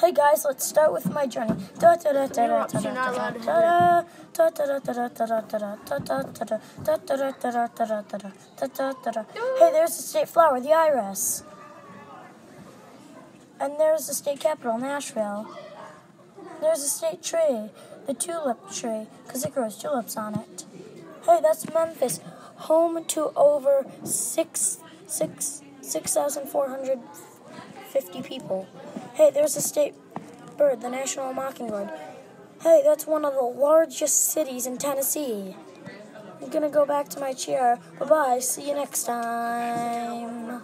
Hey guys, let's start with my journey. Hey, there's the state flower, the iris. And there's the state capital, Nashville. There's the state tree, the tulip tree, because it grows tulips on it. Hey, that's Memphis, home to over six, six, six thousand four hundred fifty people. Hey, there's the state bird, the national mockingbird. Hey, that's one of the largest cities in Tennessee. I'm gonna go back to my chair. Bye bye. See you next time.